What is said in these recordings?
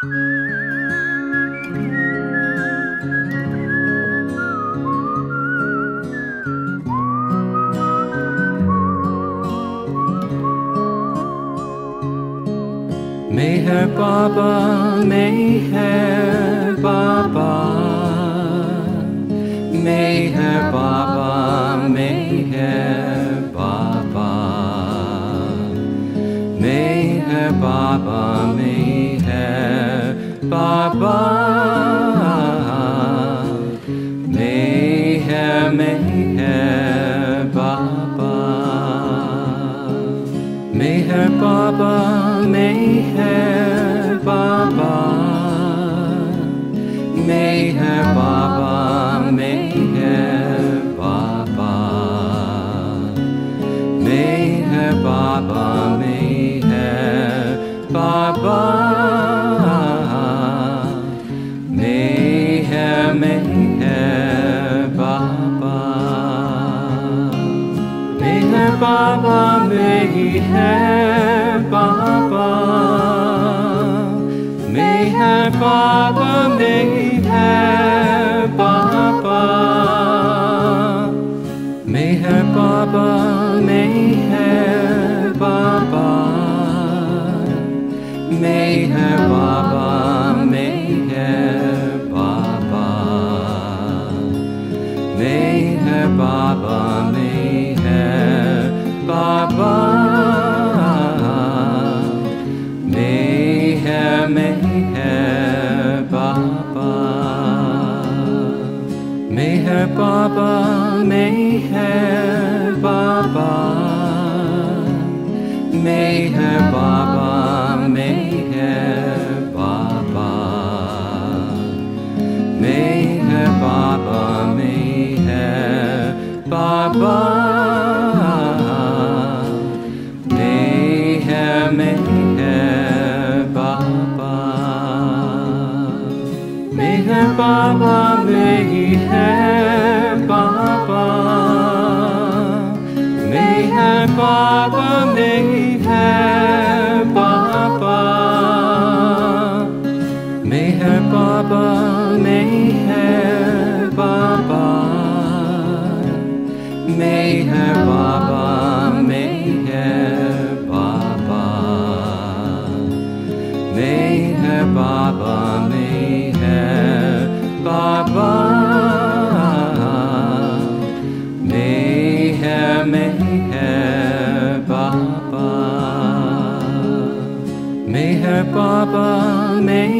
Meher Baba, Meher Baba, Meher Baba, Meher Baba, Meher Baba, Meher Baba, Meher Baba, Meher Baba, Meher Baba, Meher Baba, Meher Baba, Meher, Meher Baba. Meher Baba, Meher Baba, Meher Baba, Meher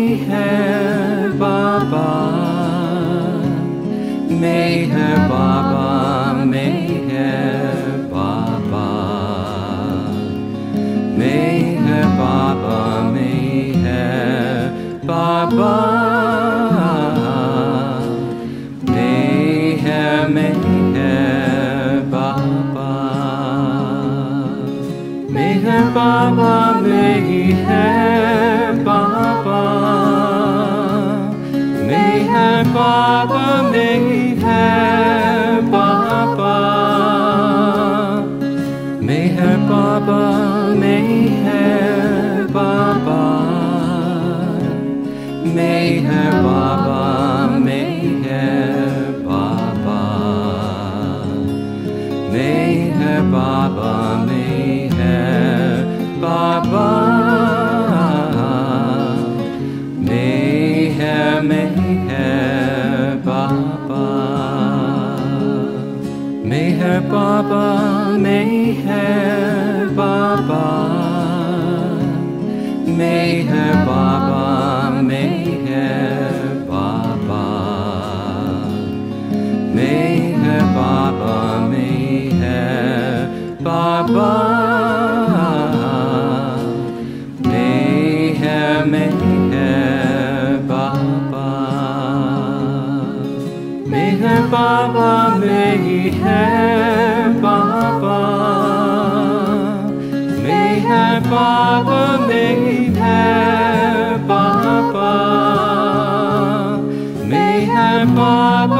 Meher Baba, Meher Baba, Meher Baba, Meher Baba, Meher Baba, Meher, Meher Baba, Meher Baba, Meher Baba, Meher Baba, Meher Baba. Meher Baba, Meher Baba, Meher Baba, Meher Baba, Meher Baba. Meher Baba,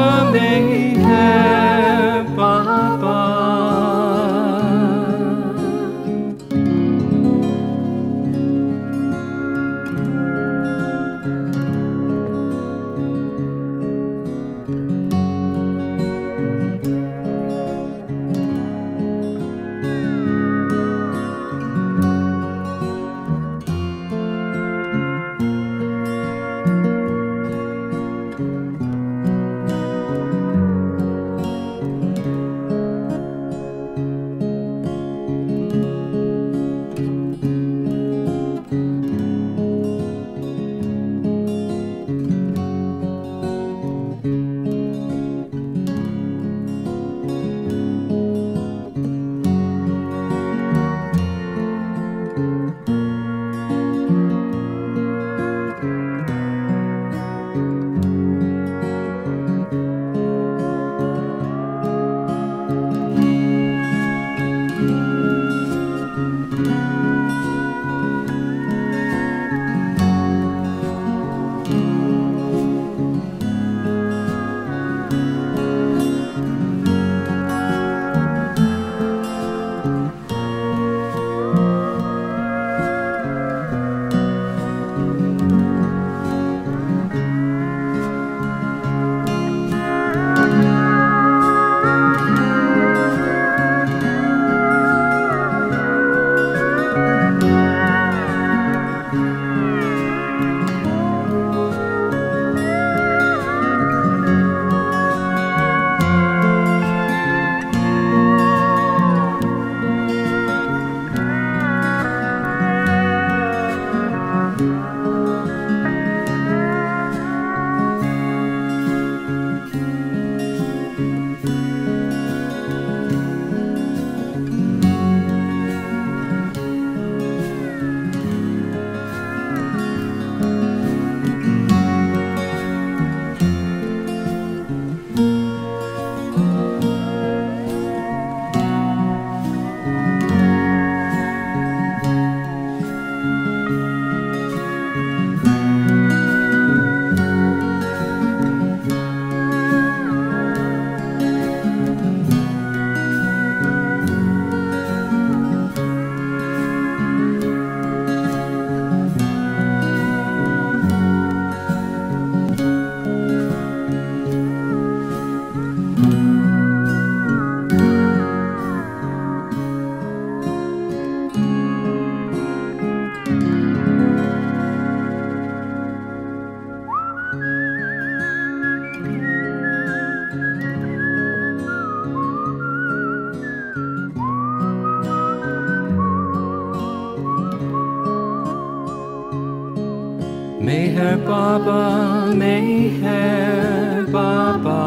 Meher Baba,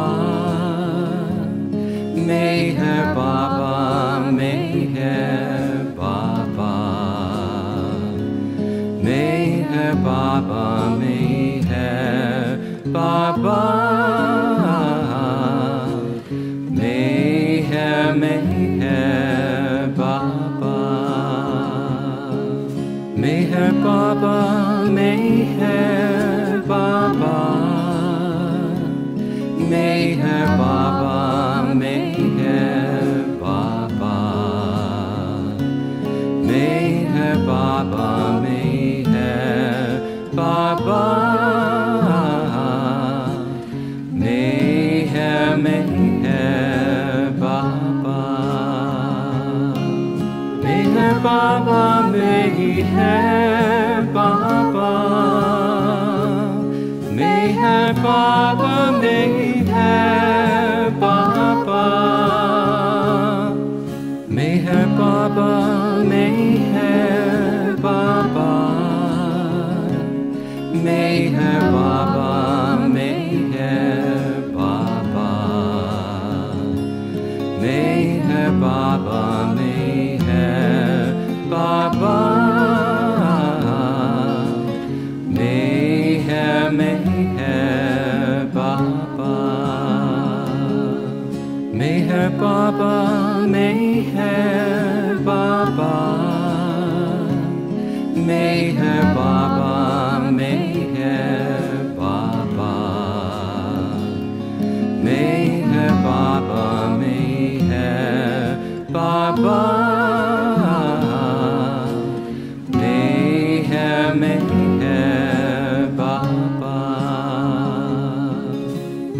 Meher Baba, Meher Baba, Meher Baba, Meher Baba, Meher Meher Baba, Meher Baba, Meher Meher Baba. Meher Baba, Meher Baba, Meher Baba, Meher Baba, Meher Baba, Meher Meher Baba, Meher Baba, Meher Baba, Meher Baba,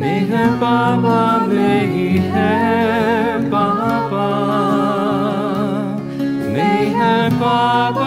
Meher Baba, Meher Baba, Meher Baba,